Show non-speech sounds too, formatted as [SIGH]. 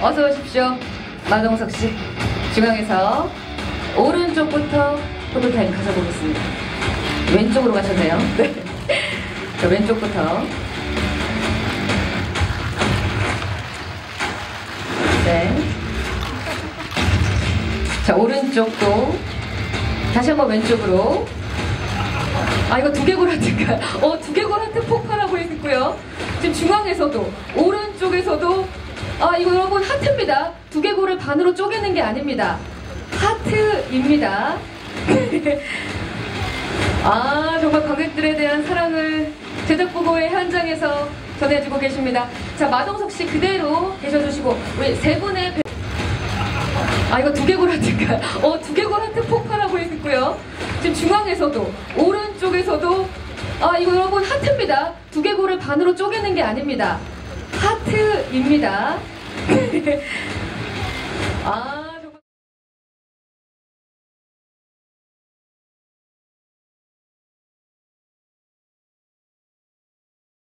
어서 오십시오. 마동석 씨. 중앙에서 오른쪽부터 포토타임 가져보겠습니다. 왼쪽으로 가셨네요. [LAUGHS] 네. 자, 왼쪽부터. 네. 자, 오른쪽도. 다시 한번 왼쪽으로. 아, 이거 두개골 하트가. 어, 두개골 하트 폭발하고 있고요. 지금 중앙에서도, 오른쪽에서도 아, 이거 여러분 하트입니다. 두개골을 반으로 쪼개는 게 아닙니다. 하트입니다. [LAUGHS] 아, 정말 관객들에 대한 사랑을 제작 보고의 현장에서 전해주고 계십니다. 자, 마동석 씨 그대로 계셔주시고, 우리 세 분의 배... 아, 이거 두개골 하트가. [LAUGHS] 어, 두개골 하트 폭발하고 있고요. 지금 중앙에서도, 오른쪽에서도, 아, 이거 여러분 하트입니다. 두개골을 반으로 쪼개는 게 아닙니다. 하트 입니다. [LAUGHS] 아.